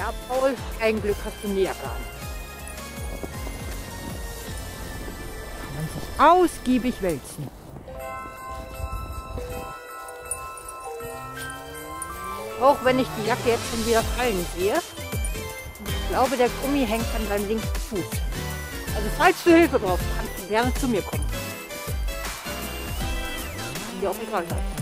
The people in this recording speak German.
Ja, Paul, kein Glück hast du nie gehabt. Kann man sich ausgiebig wälzen. Auch wenn ich die Jacke jetzt schon wieder fallen sehe. Ich glaube, der Gummi hängt an deinem linken Fuß. Also falls du Hilfe brauchst, kannst du gerne zu mir kommen. Dir auch egal sein.